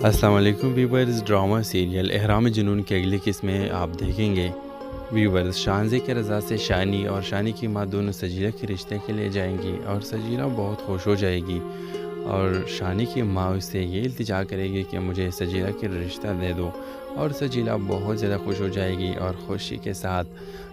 वालेकुम viewers, drama, serial, Ehraam Junoon की अगली किस्त में आप देखेंगे। व्यूवर्स, शानजे के रज़ा से शानी और शानी की माँ दोनों सजीला के रिश्ते के लिए जाएँगी और सजीला बहुत खुश हो जाएगी। और शानी की माँ उससे ये इल्तिजा करेगी कि मुझे सजीला के रिश्ता दे दो और सजीला बहुत ज़्यादा खुश हो जाएगी और खुशी के साथ,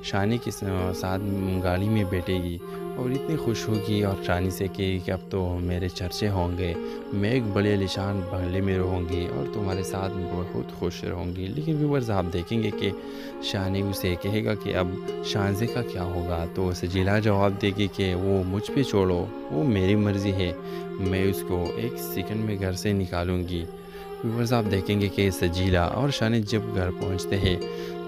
शानी के साथ गाड़ी में बैठेगी। और इतनी खुश होगी और शानी से कि अब तो मेरे चर्चे होंगे, मैं एक बड़े लिशान बंगले में रहूँगी और तुम्हारे साथ बहुत खुश रहूँगी। लेकिन व्यूवर्स आप देखेंगे कि शानी उसे कहेगा कि अब शानजे का क्या होगा? तो सजीला जवाब देगी कि वो मुझ पे छोड़ो, वो मेरी मर्ज़ी है, मैं उसको एक सेकंड में घर से निकालूँगी। व्यूवर्स आप देखेंगे कि सजीला और शानी जब घर पहुँचते हैं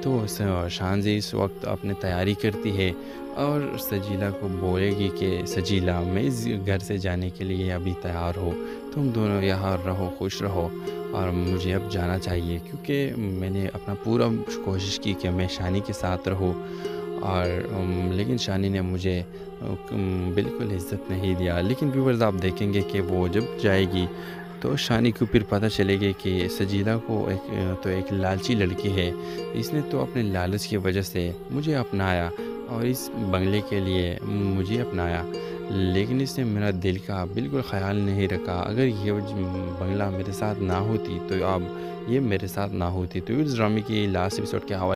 तो शानजी इस वक्त अपने तैयारी करती है और सजीला को बोलेगी कि, सजीला, मैं इस घर से जाने के लिए अभी तैयार हो। तुम दोनों यहाँ रहो, खुश रहो और मुझे अब जाना चाहिए क्योंकि मैंने अपना पूरा कोशिश की कि मैं शानी के साथ रहूँ और लेकिन शानी ने मुझे बिल्कुल इज़्ज़त नहीं दिया। लेकिन व्यूवर्स आप देखेंगे कि वो जब जाएगी तो शानी को फिर पता चलेगा कि सजीदा को एक तो एक लालची लड़की है। इसने तो अपने लालच की वजह से मुझे अपनाया और इस बंगले के लिए मुझे अपनाया। लेकिन इसने मेरा दिल का बिल्कुल ख्याल नहीं रखा। अगर ये बंगला मेरे साथ ना होती तो अब ये मेरे साथ ना होती। तो इस ड्रामे की लास्ट एपिसोड के हवाले